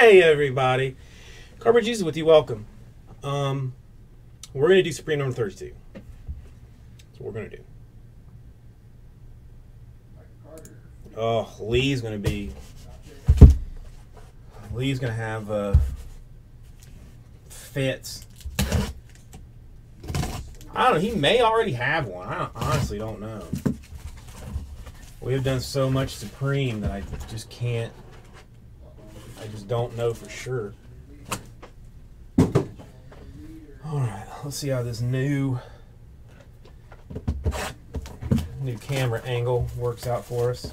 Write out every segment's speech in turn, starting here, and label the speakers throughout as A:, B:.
A: Hey everybody, Cardboard Jesus with you. Welcome. Um, we're gonna do Supreme number thirty-two. That's what we're gonna do. Oh, Lee's gonna be. Lee's gonna have uh, fits. I don't know. He may already have one. I honestly don't know. We have done so much Supreme that I just can't. I just don't know for sure. All right, let's see how this new new camera angle works out for us.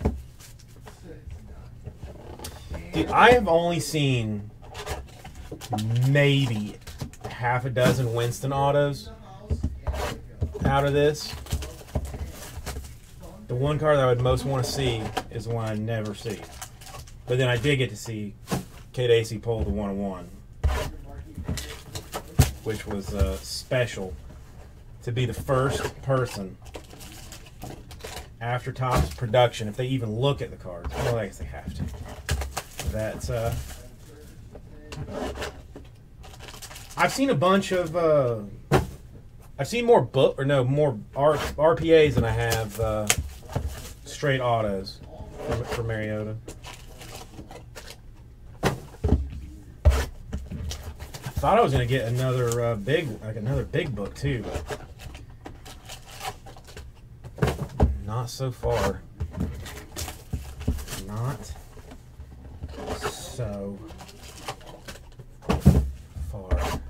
A: Dude, I have only seen maybe half a dozen Winston autos out of this. The one car that I would most want to see is the one I never see. But then I did get to see Kate AC pull the 101, which was uh, special to be the first person after Topps production, if they even look at the cards. Well, I guess they have to. That's uh, I've seen a bunch of uh, I've seen more book or no more R, RPAs than I have uh, straight autos for, for Mariota. Thought I was gonna get another uh, big like another big book too, not so far. Not so far.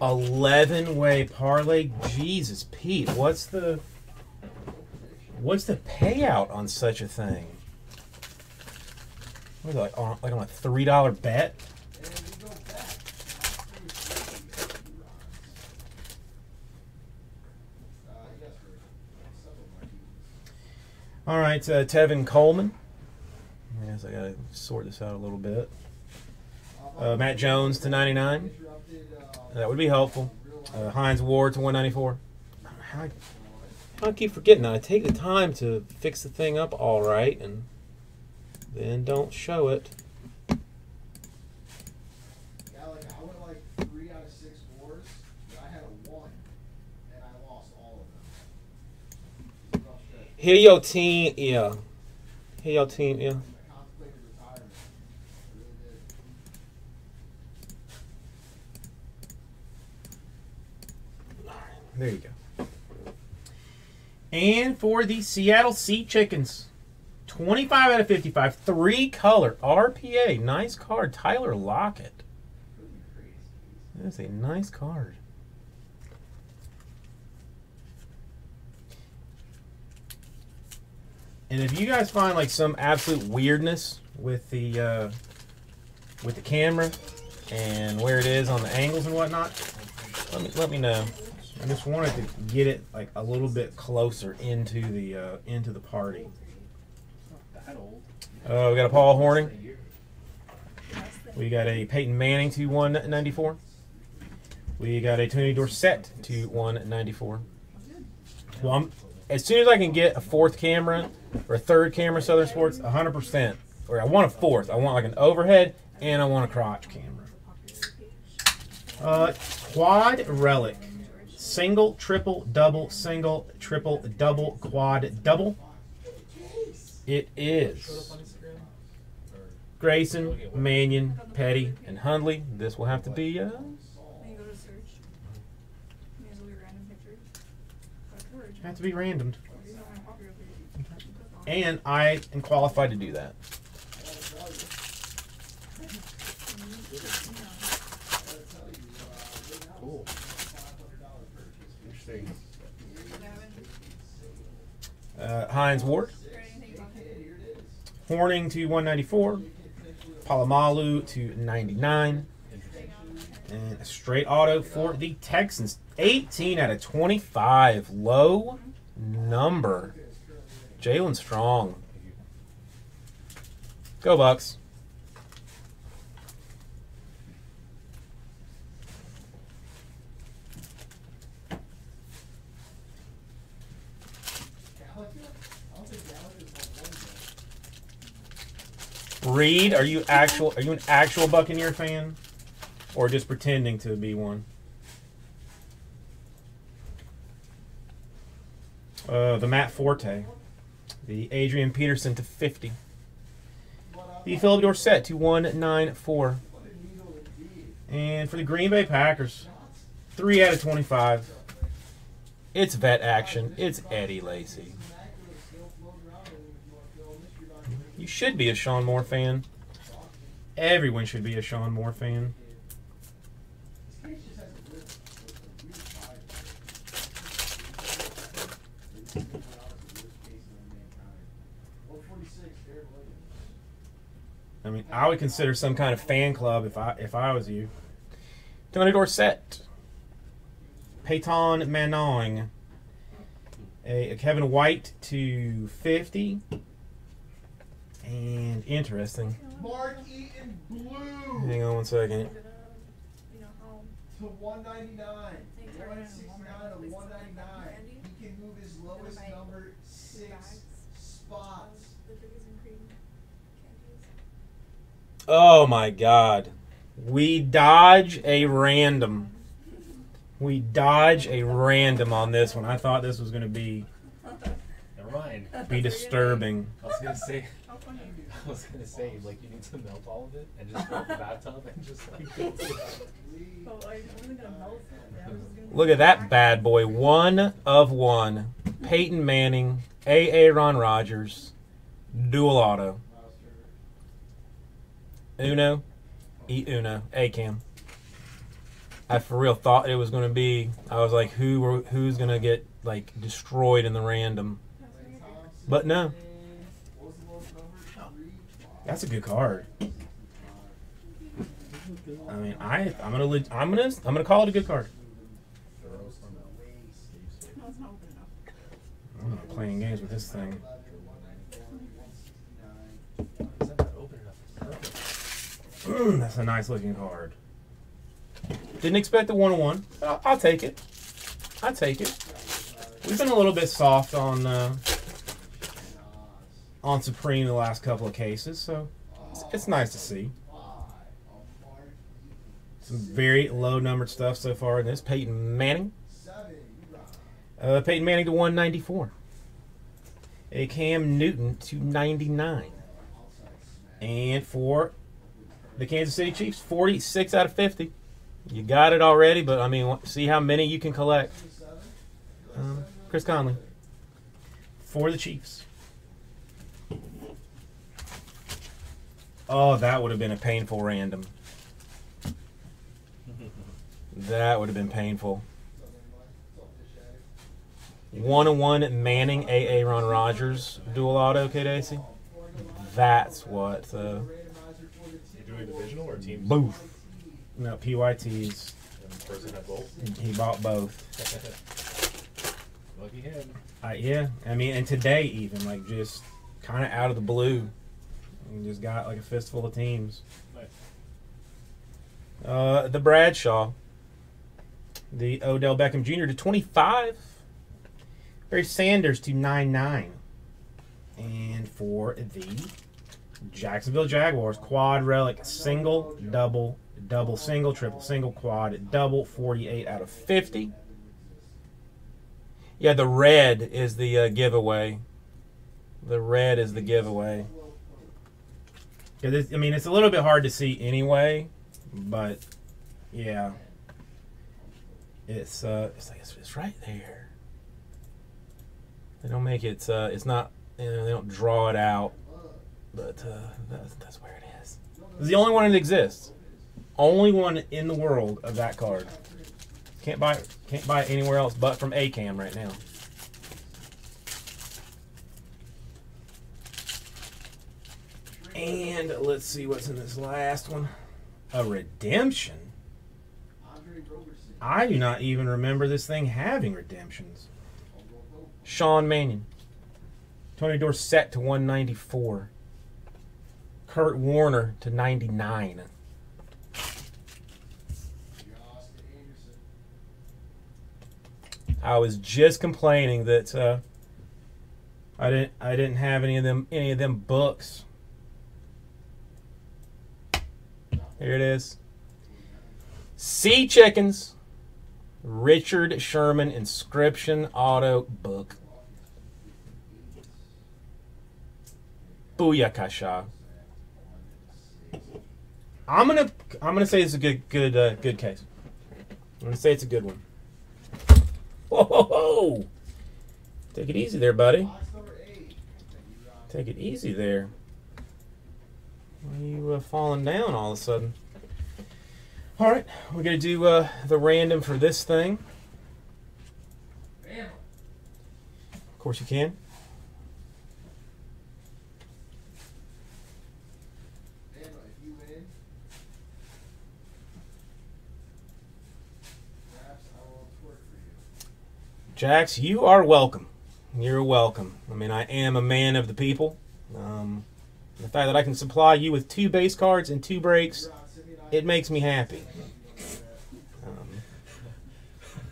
A: Eleven way parlay. Jesus, Pete, what's the what's the payout on such a thing? Like on like on a three dollar bet? All right, uh, Tevin Coleman. Yes, I gotta sort this out a little bit. Uh, Matt Jones to 99. That would be helpful. Uh, Hines Ward to 194. I, I keep forgetting that. I take the time to fix the thing up all right and then don't show it.
B: Yeah, like I went like three out of six wars, but I had a one, and I lost all of them. It was a rough stretch.
A: Here your team, yeah. Here your team, yeah.
B: I contemplated retirement. I really did.
A: There you go. And for the Seattle Sea Chickens, 25 out of 55, three color RPA. Nice card. Tyler Lockett. That's a nice card. And if you guys find like some absolute weirdness with the uh, with the camera and where it is on the angles and whatnot, let me let me know. I just wanted to get it like a little bit closer into the uh, into the party. Uh, we got a Paul Hornung. We got a Peyton Manning to 194. We got a Tony Dorsett to 194. Well, I'm, as soon as I can get a fourth camera or a third camera, Southern Sports, 100%. Or I want a fourth. I want like an overhead and I want a crotch camera. Uh, quad relic. Single, triple, double, single, triple, double, quad, double. It is Grayson, Mannion, Petty, and Hundley. This will have to be uh,
C: Then you go to search. These will be random pictures.
A: Have to be randomed,
C: These are my popular pictures.
A: and I am qualified to do that.
D: Cool. Interesting.
A: Uh, Hines Ward,
C: Anything about him?
A: Hornung to 194, Polamalu to 99, and a straight auto for the Texans. 18 out of 25, low number. Jaelen Strong. Go Bucks. Reed, are you actual? Are you an actual Buccaneer fan, or just pretending to be one? Uh, the Matt Forte, the Adrian Peterson to fifty,
B: uh,
A: the Phillip Dorsett to one nine four,
B: what a needle indeed.
A: and for the Green Bay Packers, three out of twenty-five. It's vet action. It's Eddie Lacy.
B: Immaculate still floating around and if you want to fill in this, you're not gonna
A: You should be a Sean Moore fan. Everyone should be a Sean Moore fan.
B: This case just has a weird, a weird vibe. This is the worst case in mankind. 146, Darren Williams.
A: I mean, I would consider some kind of fan club if I if I was you. Tony Dorsett, Peyton Manning, a, a Kevin White to fifty, and interesting.
B: Mark Eaton Blue
A: Hang on one second.
C: Look at, you know, how
B: to 199.
C: Things are in a
B: 169 to 199. He can move his lowest number six spots.
C: of the cookies and cream candies.
A: Oh my God, we dodge a random. We dodge a random on this one. I thought this was going to be
D: Never mind.
A: be disturbing.
D: I was gonna say,
C: How funny.
D: I was gonna say, like you need to melt all of it and just throw it in the bathtub and just like go to it.
B: Lee,
C: Oh, I wasn't gonna melt it. I was just gonna
A: Look at that bad boy. One of one. Peyton Manning, A.A. Ron Rodgers, dual auto. Uno, E Uno, A Cam. I for real thought it was going to be. I was like, who were, who's going to get like destroyed in the random? But no. That's a good card. I mean, I I'm gonna I'm gonna I'm gonna call it a good card. I'm not playing games with this thing.
D: Perfect.
A: That's a nice looking card. Didn't expect the one on one. I'll, I'll take it. I'll take it. We've been a little bit soft on uh, on Supreme in the last couple of cases, so it's, it's nice to see. Some very low numbered stuff so far in this. Peyton Manning. Uh, Peyton Manning to 194. A Cam Newton to 99. And for the Kansas City Chiefs, 46 out of 50. You got it already, but I mean, see how many you can collect. Um, Chris Conley for the Chiefs. Oh, that would have been a painful random. That would have been painful. One on one Manning, AA Ron Rodgers dual auto, K Daisy. That's what. Uh,
D: You're doing divisional or teams?
A: boof. No, PYTs.
D: And the person had both.
A: He bought both.
D: Lucky him.
A: Uh, yeah, I mean, and today even like just kind of out of the blue, and just got like a fistful of teams.
D: Nice.
A: Uh, the Bradshaw, the Odell Beckham Jr. to twenty five. Barry Sanders to nine nine, and for the Jacksonville Jaguars, quad relic single, double, double single, triple single, quad double, forty eight out of fifty. Yeah, the red is the uh, giveaway. The red is the giveaway. I mean, it's a little bit hard to see anyway, but yeah, it's uh, it's like it's, it's right there. They don't make it. Uh, it's not. You know, they don't draw it out, but uh, that's that's where it is. It's the only one that exists. Only one in the world of that card. Can't buy. Can't buy it anywhere else but from ACAM right now. And let's see what's in this last one. A redemption. I do not even remember this thing having redemptions. Sean Mannion. Tony Dorsett to 194. Kurt Warner to 99. I was just complaining that uh, I didn't I didn't have any of them any of them books. Here it is. Sea Chickens. Richard Sherman Inscription Auto Book. Booyakasha. I'm gonna I'm gonna say it's a good good uh, good case. I'm gonna say it's a good one. Whoa, whoa, whoa. Take it easy there, buddy. Take it easy there. Why are you uh, falling down all of a sudden? All right, we're gonna do uh, the random for this thing. Of course, you can.
B: Bam. If you win, perhaps I will twerk for you.
A: Jax, you are welcome. You're welcome. I mean, I am a man of the people. The fact that I can supply you with two base cards and two breaks,
B: Ron, send me an
A: it makes me happy. Um,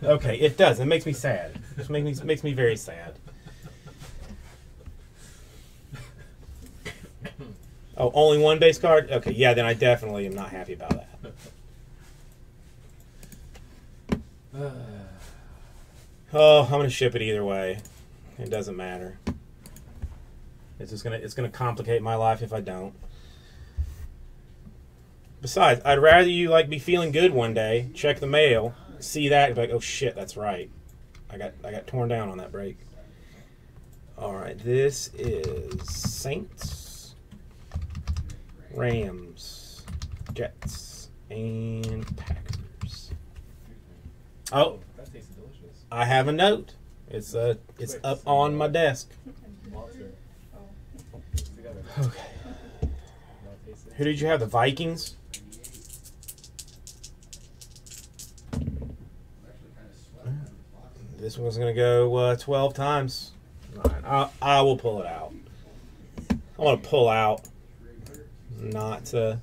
A: okay, it does. It makes me sad. It makes me makes me very sad. Oh, only one base card? Okay, yeah, then I definitely am not happy about that. Oh, I'm gonna ship it either way. It doesn't matter. It's just gonna it's gonna complicate my life if I don't. Besides, I'd rather you like be feeling good one day, check the mail, see that, and be like, oh shit, that's right. I got I got torn down on that break. Alright, this is Saints, Rams, Jets, and Packers. Oh. I have a note. It's uh it's up on my desk. Okay. Who did you have? The Vikings? This one's gonna go uh, twelve times. Alright, I, I will pull it out. I want to pull out, not uh,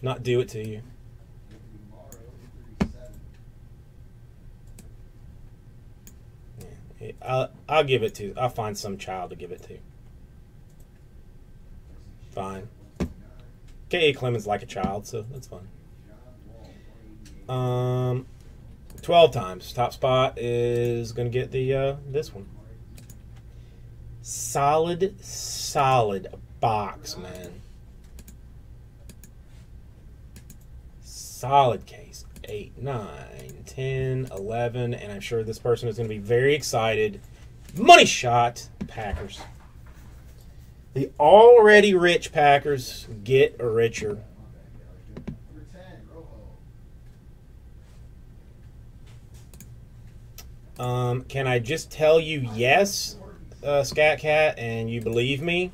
A: not do it to you. Yeah, I'll, I'll give it to. I'll find some child to give it to. Fine. K.A. Clemens like a child, so that's fine. Um, twelve times. Top spot is gonna get the uh, this one. Solid, solid box, man. Solid case. 8, 9, 10, 11, and I'm sure this person is going to be very excited. Money shot, Packers. The already rich Packers get richer.
B: Number 10, Rojo.
A: Um, can I just tell you yes, uh, Scat Cat, and you believe me?